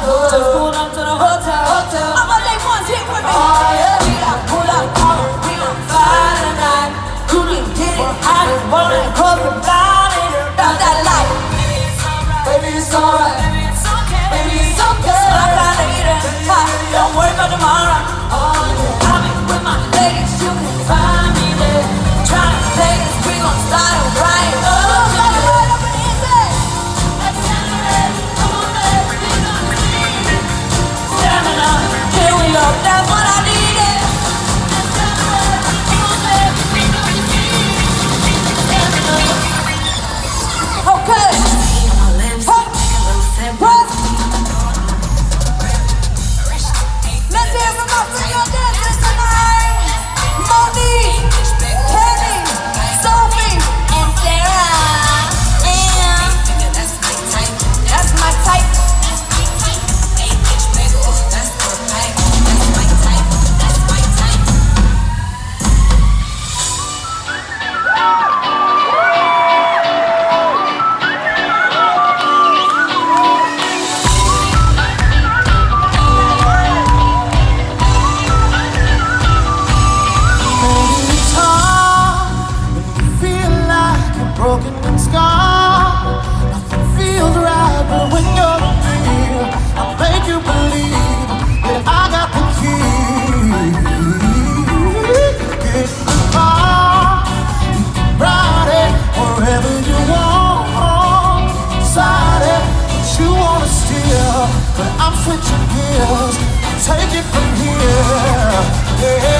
Just pulled up to the hotel. hotel. All my day one, hit with me. Oh, switching gears. Take it from here. Yeah.